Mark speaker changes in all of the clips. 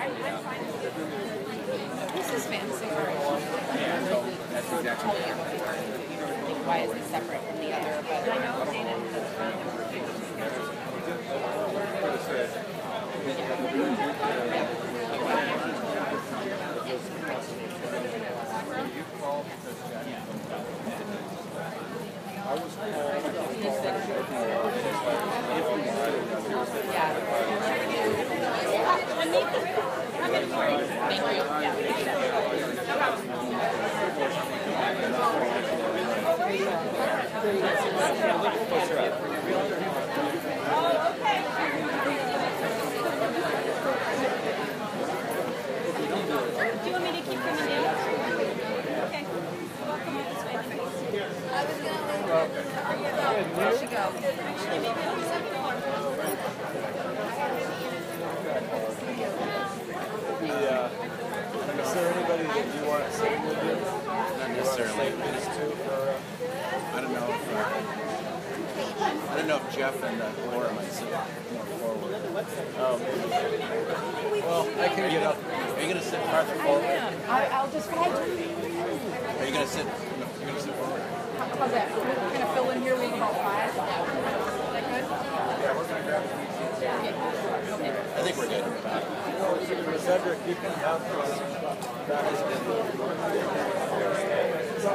Speaker 1: This is art.
Speaker 2: That's exactly.
Speaker 1: Why is it separate from the other? But I know Dana.
Speaker 3: Do you want me to keep coming in? Okay. Welcome up this way.
Speaker 1: I was gonna leave. Where'd she go?
Speaker 3: Actually, maybe I'll just have to walk.
Speaker 4: Is there anybody that you want to say with you?
Speaker 2: Not necessarily.
Speaker 4: These two for, uh,
Speaker 2: I don't know if uh, I don't know if Jeff and uh, Laura might sit more forward.
Speaker 4: oh, maybe. Well, I can get up.
Speaker 2: Are you gonna sit farther forward?
Speaker 1: I, I'll just find you.
Speaker 2: Are you gonna sit? You're gonna sit forward.
Speaker 1: How's that? We're gonna fill in here. We can all five. Is that good?
Speaker 4: Yeah, we're gonna grab these.
Speaker 2: I think we're good.
Speaker 4: For Cedric, you can have this. That is
Speaker 2: He's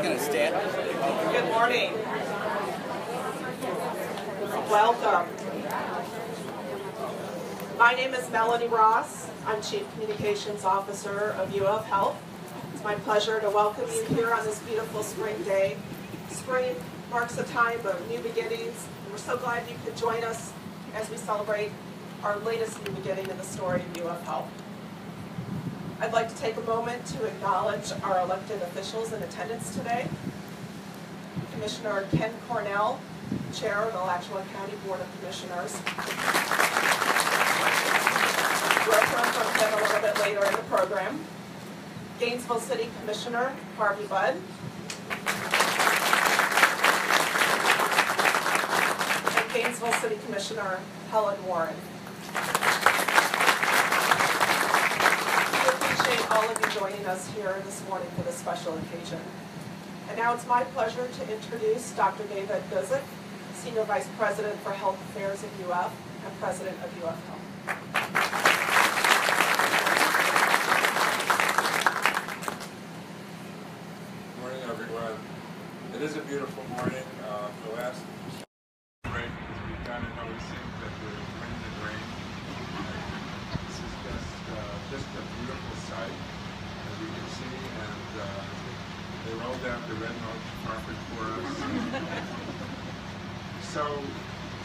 Speaker 2: gonna stand.
Speaker 5: Good morning. Welcome. My name is Melanie Ross. I'm Chief Communications Officer of UF Health. It's my pleasure to welcome you here on this beautiful spring day. Spring marks a time of new beginnings. We're so glad you could join us as we celebrate our latest new beginning in the story of UF Health. I'd like to take a moment to acknowledge our elected officials in attendance today. Commissioner Ken Cornell, Chair of the Alachua County Board of Commissioners. We'll hear from Ken a little bit later in the program. Gainesville City Commissioner Harvey Budd. And Gainesville City Commissioner Helen Warren. We appreciate all of you joining us here this morning for this special occasion. And now it's my pleasure to introduce Dr. David Guzick, Senior Vice President for Health Affairs at UF and President of UF Health.
Speaker 6: Good Morning, everyone. It is a beautiful morning. Uh, the last break is we've gotten noticing that there's wind and rain. This is just uh, just a beautiful sight, as you can see, and uh, they rolled out the red mulch carpet for us. So,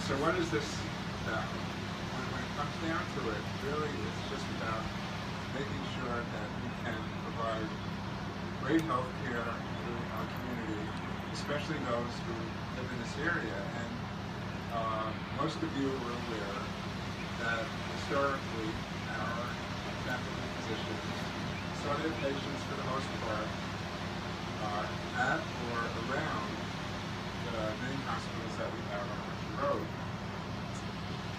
Speaker 6: so what is this about? When, it comes down to it, really, it's just about making sure that we can provide great health care to our community, especially those who live in this area. And uh, most of you are aware that historically our faculty physicians saw their patients for the most part uh, at or around the main hospitals that we have on Archer Road.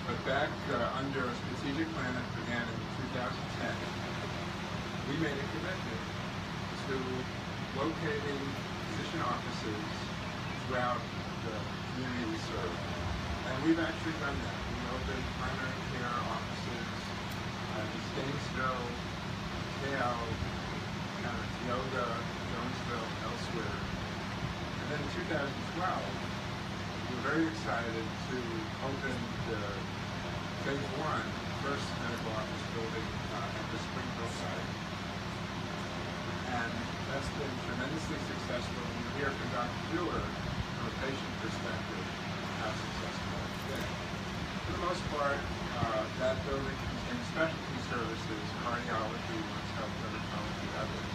Speaker 6: But back uh, under a strategic plan that began in 2010, we made a commitment to locating physician offices throughout the community we serve. And we've actually done that. We opened primary care offices uh, in Gainesville, Cal, Yoga, Jonesville, elsewhere. And then in 2012, we were very excited to open the phase one, first medical office building uh, at the Spring Hill site and that's been tremendously successful. And you hear from Dr. Dewar from a patient perspective how successful it's been. For the most part, uh, that building contains specialty services, cardiology, women's health, dermatology, others,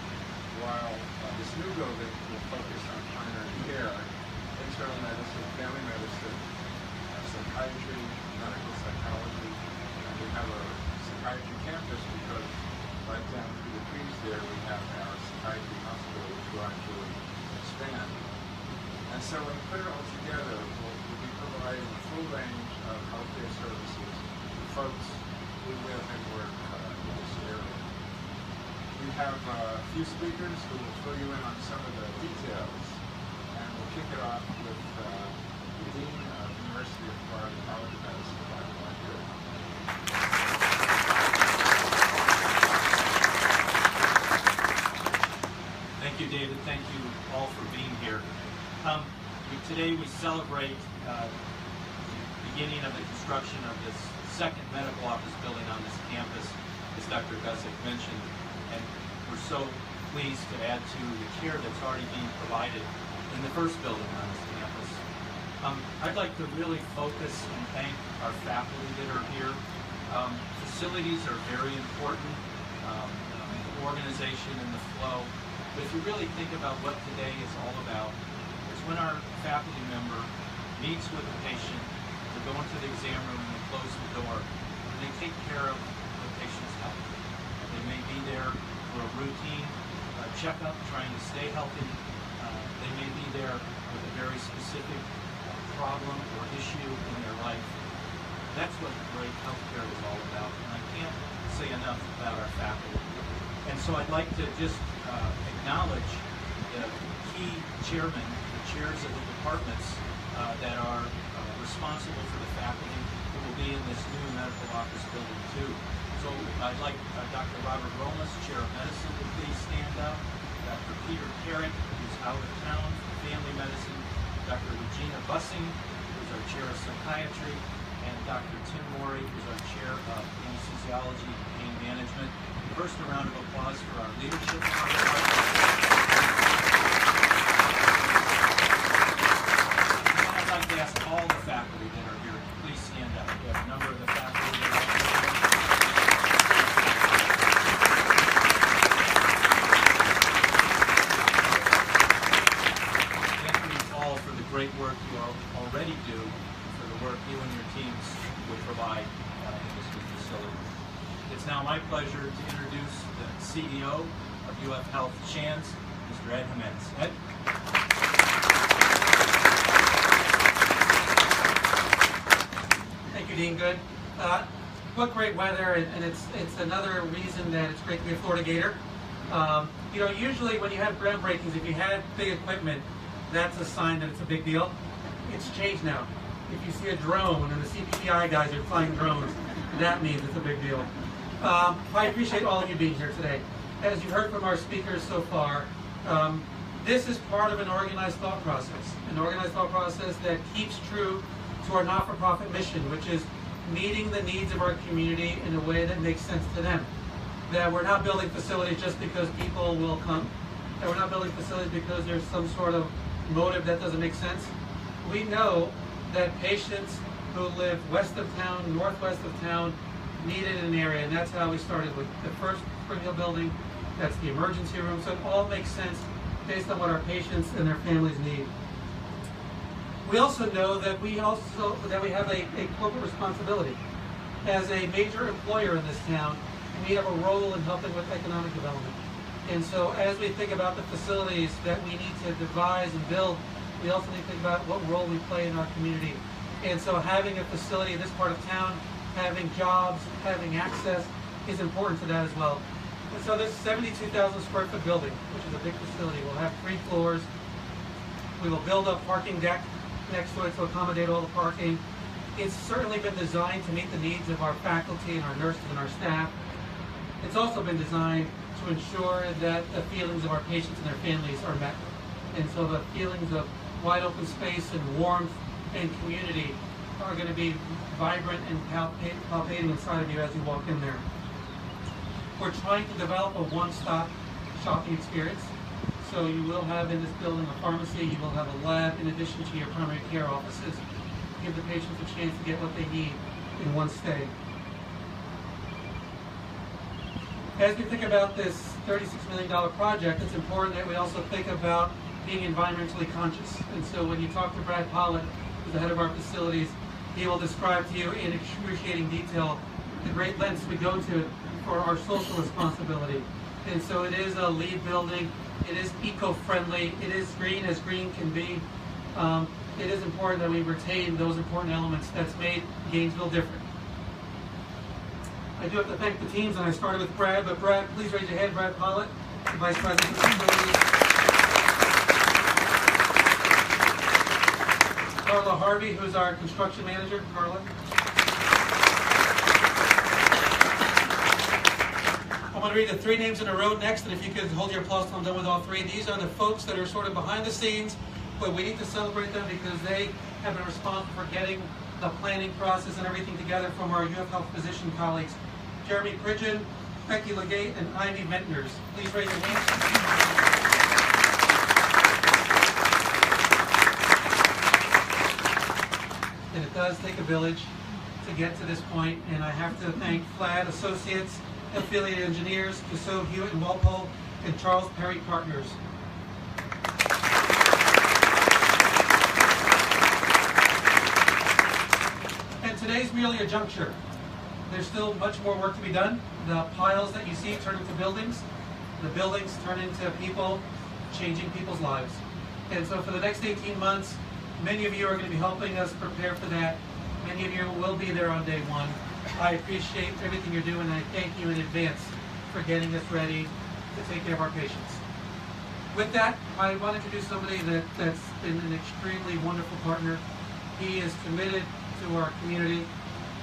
Speaker 6: while uh, this new building will focus on primary care, internal medicine, family medicine, uh, psychiatry, medical psychology, and we have a psychiatry campus because right down through the trees there, we have our psychiatry hospital, which will actually expand. And so when you put it all together, we'll, we'll be providing a full range of healthcare services to folks who live and work uh, in this area. We have uh, a few speakers who will fill you in on some of the details. Kick it off with uh, the Dean of University of Florida College of Medicine, Dr. Mark.
Speaker 7: Thank you, David. Thank you all for being here. Um, today we celebrate uh, the beginning of the construction of this second medical office building on this campus, as Dr. Guzick mentioned, and we're so pleased to add to the care that's already being provided in the first building on this campus. Um, I'd like to really focus and thank our faculty that are here. Um, facilities are very important, um, the organization and the flow. But if you really think about what today is all about, it's when our faculty member meets with a patient, they go into the exam room and they close the door, and they take care of the patient's health. They may be there for a routine checkup, trying to stay healthy. May be there with a very specific uh, problem or issue in their life. That's what great healthcare is all about, and I can't say enough about our faculty. And so I'd like to just uh, acknowledge the key chairmen, the chairs of the departments uh, that are uh, responsible for the faculty who will be in this new medical office building too. So I'd like uh, Dr. Robert Hromas, Chair of Medicine, to please stand up. Dr. Peter Carek, out of town for family medicine. Dr. Regina Bussing, who's our Chair of Psychiatry. And Dr. Tim Morey, who's our Chair of Anesthesiology and Pain Management. First, a round of applause for our leadership. I'd like to ask all the faculty that are here to please stand up. We have a number of the faculty that are Thank you all for the great work you al- already do, and for the work you and your teams will provide uh, in this new facility. It's now my pleasure to introduce the CEO of UF Health Shands, Mr. Ed Jimenez. Ed?
Speaker 8: Thank you, Dean Good. Uh, what great weather, and, and it's it's another reason that it's great to be a Florida Gator. Um, you know, usually when you have groundbreakings, if you had big equipment, that's a sign that it's a big deal. It's changed now. If you see a drone and the CPTI guys are flying drones, that means it's a big deal. Um, I appreciate all of you being here today. As you heard from our speakers so far, um, this is part of an organized thought process, an organized thought process that keeps true to our not-for-profit mission, which is meeting the needs of our community in a way that makes sense to them. That we're not building facilities just because people will come, that we're not building facilities because there's some sort of motive that doesn't make sense. We know that patients who live west of town, northwest of town, needed an area, and that's how we started with the first Spring Hill building. That's the emergency room, so it all makes sense based on what our patients and their families need. We also know that we also that we have a, a corporate responsibility. As a major employer in this town, we have a role in helping with economic development. And so as we think about the facilities that we need to devise and build, we also need to think about what role we play in our community. And so having a facility in this part of town, having jobs, having access is important to that as well. And so this 72,000 square foot building, which is a big facility, will have three floors. We will build a parking deck next to it to accommodate all the parking. It's certainly been designed to meet the needs of our faculty and our nurses and our staff. It's also been designed to ensure that the feelings of our patients and their families are met. And so the feelings of wide open space and warmth and community are going to be vibrant and palpa- palpating inside of you as you walk in there. We're trying to develop a one-stop shopping experience. So you will have in this building a pharmacy, you will have a lab in addition to your primary care offices. Give the patients a chance to get what they need in one stay. As we think about this $36 million project, it's important that we also think about being environmentally conscious. And so when you talk to Brad Pollitt, who's the head of our facilities, he will describe to you in excruciating detail the great lengths we go to for our social responsibility. And so it is a LEED building, it is eco-friendly, it is green as green can be. Um, it is important that we retain those important elements that's made Gainesville different. I do have to thank the teams, and I started with Brad, but Brad, please raise your hand, Brad Pollitt, the Vice President of. Carla Harvey, who's our construction manager, Carla. I'm going to read the three names in a row next, and if you could hold your applause till I'm done with all three. These are the folks that are sort of behind the scenes, but we need to celebrate them because they have been responsible for getting the planning process and everything together from our UF Health physician colleagues. Jeremy Pridgeon, Becky Legate, and Ivy Ventners. Please raise your hands. And it does take a village to get to this point, and I have to thank Flad Associates, affiliated engineers, Dassault Hewitt and Walpole, and Charles Perry Partners. And today's merely a juncture. There's still much more work to be done. The piles that you see turn into buildings. The buildings turn into people, changing people's lives. And so for the next 18 months, many of you are going to be helping us prepare for that. Many of you will be there on day one. I appreciate everything you're doing, and I thank you in advance for getting us ready to take care of our patients. With that, I want to introduce somebody that, that's been an extremely wonderful partner. He is committed to our community.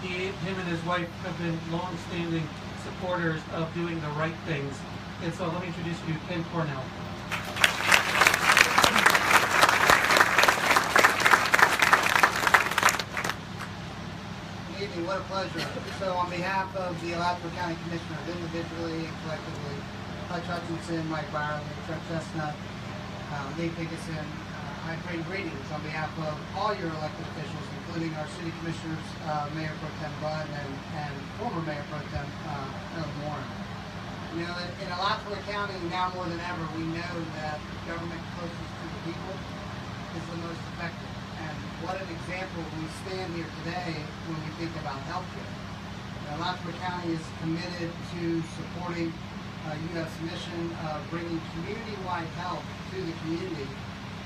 Speaker 8: He, him and his wife have been long-standing supporters of doing the right things. And so let me introduce you to Ken Cornell.
Speaker 9: Evening, what a pleasure. So on behalf of the Alachua County Commissioners, individually and collectively, Hutch Hutchinson, Mike Byerly, Chuck Chestnut, um, Lee Pinkoson, uh, I bring greetings on behalf of all your elected officials, including our city commissioners, uh, Mayor Pro Tem Budd and, and former Mayor Pro Tem uh, Warren. You know, in, in Alachua County, now more than ever, we know that government closest to the people is the most effective. And what an example we stand here today when we think about healthcare. Now, Alachua County is committed to supporting uh, U.S. mission of bringing community-wide health to the community.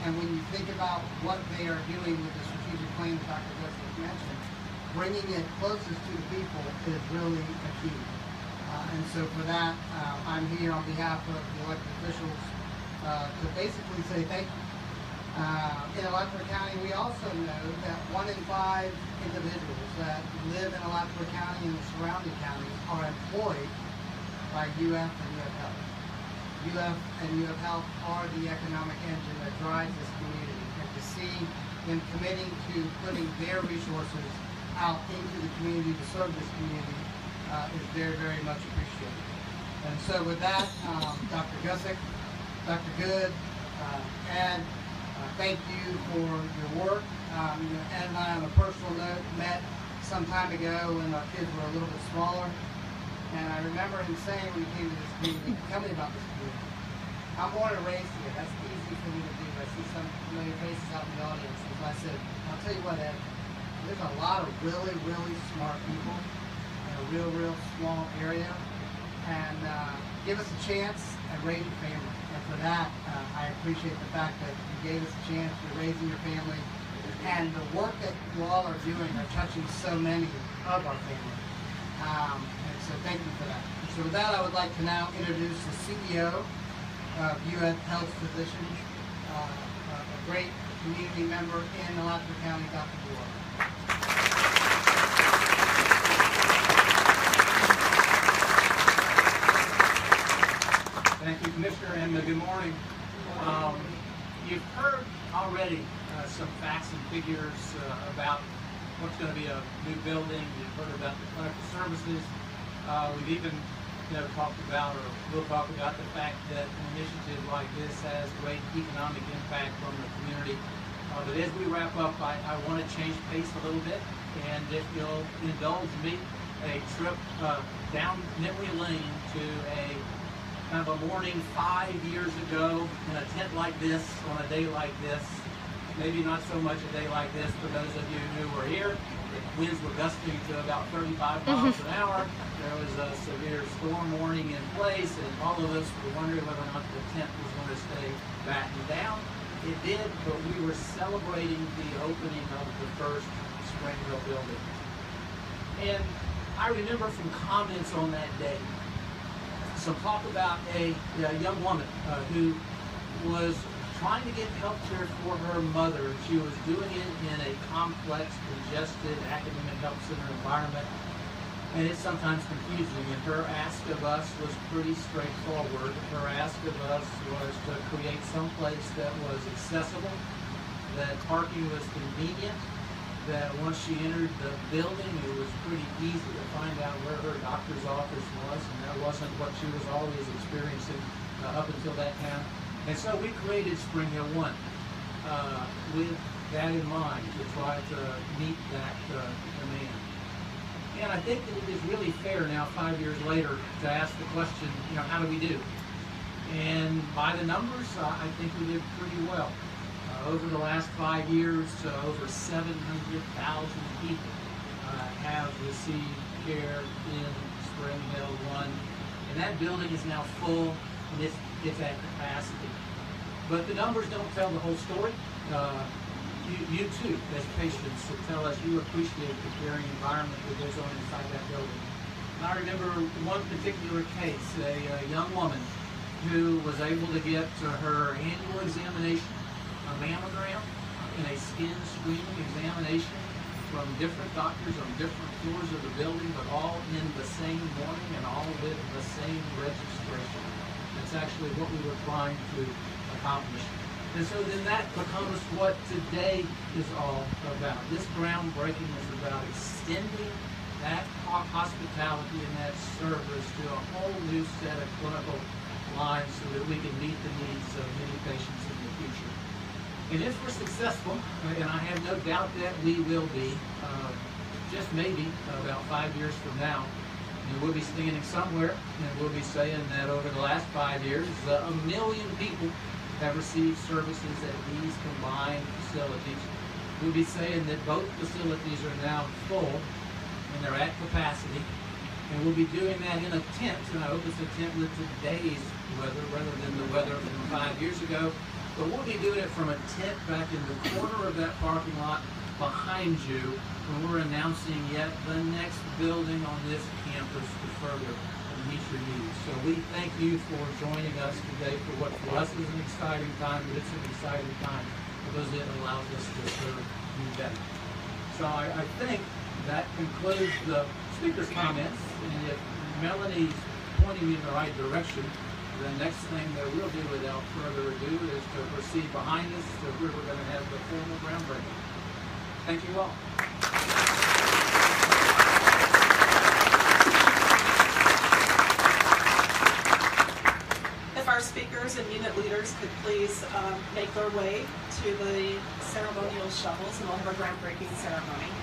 Speaker 9: And when you think about what they are doing with the strategic plan that Dr. Joseph mentioned, bringing it closest to the people is really a key. Uh, and so for that, uh, I'm here on behalf of the elected officials uh, to basically say thank you. Uh, in Alachua County, we also know that one in five individuals that live in Alachua County and the surrounding counties are employed by UF and UF Health. UF and UF Health are the economic engine that drives this community. And to see them committing to putting their resources out into the community to serve this community uh, is very, very much appreciated. And so with that, um, Dr. Guzick, Dr. Good, uh, Ed, uh, thank you for your work. Um, Ed and I, on a personal note, met some time ago when our kids were a little bit smaller. And I remember him saying when he came to this community, tell me about this community. I'm born and raised here. That's easy for me to do. I see some familiar faces out in the audience. And I said, I'll tell you what, Ed, there's a lot of really, really smart people in a real, real small area. And uh, give us a chance and raise your family. For that, uh, I appreciate the fact that you gave us a chance, you're raising your family, and the work that you all are doing are touching so many of our family. Um, and so thank you for that. So with that, I would like to now introduce the CEO of UF Health Physicians, uh, a great community member in Alachua County, Dr. Moore.
Speaker 10: Thank you, Commissioner, and good morning. Um, you've heard already uh, some facts and figures uh, about what's going to be a new building. You've heard about the clinical services. Uh, we've even you know, talked about, or we'll talk about the fact that an initiative like this has great economic impact on the community. Uh, but as we wrap up, I, I want to change pace a little bit, and if you'll indulge me, a trip uh, down memory lane to a kind of a morning five years ago in a tent like this on a day like this. Maybe not so much a day like this for those of you who were here. The winds were gusting to about 35 miles an hour. There was a severe storm warning in place, and all of us were wondering whether or not the tent was going to stay battened down. It did, but we were celebrating the opening of the first Spring Hill building. And I remember from comments on that day, some talk about a, a young woman uh, who was trying to get health care for her mother. She was doing it in a complex, congested academic health center environment, and it's sometimes confusing. And her ask of us was pretty straightforward. Her ask of us was to create some place that was accessible, that parking was convenient, that once she entered the building, it was pretty easy to find out where her doctor's office was, and that wasn't what she was always experiencing uh, up until that time. And so we created Spring Hill One uh, with that in mind to try to meet that uh, demand. And I think that it is really fair now, five years later, to ask the question, you know, how do we do? And by the numbers, I think we did pretty well. Uh, over the last five years, uh, over 700,000 people uh, have received care in Spring Hill 1. And that building is now full and it's, it's at capacity. But the numbers don't tell the whole story. Uh, you, you too, as patients, should tell us you appreciate the caring environment that goes on inside that building. And I remember one particular case, a, a young woman who was able to get to her annual examination, a mammogram, and a skin screening examination from different doctors on different floors of the building, but all in the same morning and all with the same registration. That's actually what we were trying to accomplish. And so then that becomes what today is all about. This groundbreaking is about extending that hospitality and that service to a whole new set of clinical lines so that we can meet the needs of many patients. And if we're successful, and I have no doubt that we will be, uh, just maybe about five years from now, and we'll be standing somewhere and we'll be saying that over the last five years, uh, a million people have received services at these combined facilities. We'll be saying that both facilities are now full and they're at capacity. And we'll be doing that in a tent, and I hope it's a tent with today's weather rather than the weather from five years ago. But we'll be doing it from a tent back in the corner of that parking lot behind you when we're announcing yet the next building on this campus to further meet your needs. So we thank you for joining us today for what for us is an exciting time, but it's an exciting time because it allows us to serve you better. So I, I think that concludes the speaker's comments. And if Melanie's pointing me in the right direction, the next thing that we'll do without further ado is to proceed behind us to where we're going to have the formal groundbreaking. Thank you all.
Speaker 5: If our speakers and unit leaders could please um, make their way to the ceremonial shovels and we'll have a groundbreaking ceremony.